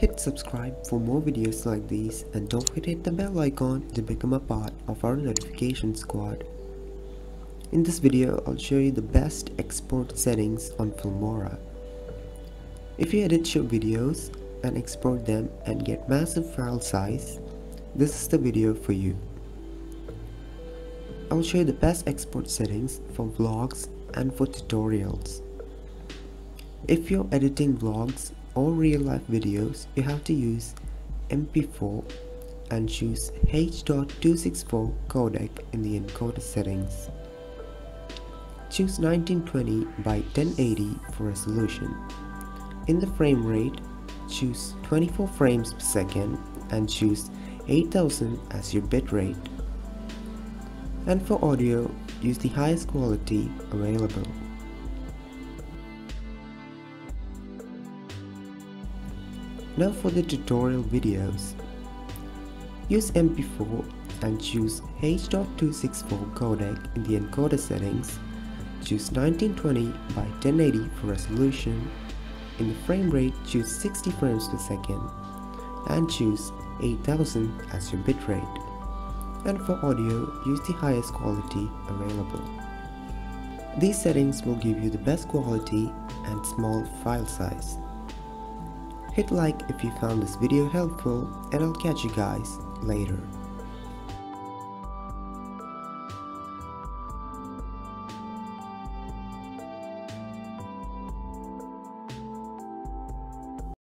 Hit subscribe for more videos like these and don't forget to hit the bell icon to become a part of our notification squad. In this video, I'll show you the best export settings on Filmora. If you edit your videos and export them and get massive file size, this is the video for you. I'll show you the best export settings for vlogs and for tutorials. If you're editing vlogs or real life videos, you have to use MP4 and choose H.264 codec in the encoder settings. Choose 1920 by 1080 for resolution. In the frame rate, choose 24 frames per second and choose 8000 as your bitrate. And for audio, use the highest quality available. Now for the tutorial videos. Use MP4 and choose H.264 codec in the encoder settings. Choose 1920 by 1080 for resolution. In the frame rate, choose 60 frames per second and choose 8000 as your bitrate. And for audio, use the highest quality available. These settings will give you the best quality and small file size. Hit like if you found this video helpful and I'll catch you guys later.